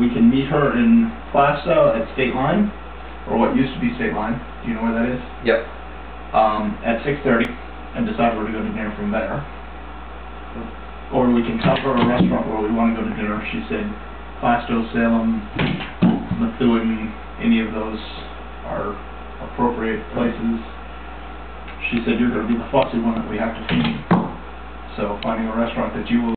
we can meet her in Plaistow at State Line, or what used to be State Line, do you know where that is? Yep. Um, at six thirty, and decide where to go to dinner from there. Or we can tell her a restaurant where we wanna go to dinner, she said Plaistow, Salem, Methuen, any of those are appropriate places. She said you're gonna be the fussy one that we have to feed, so finding a restaurant that you will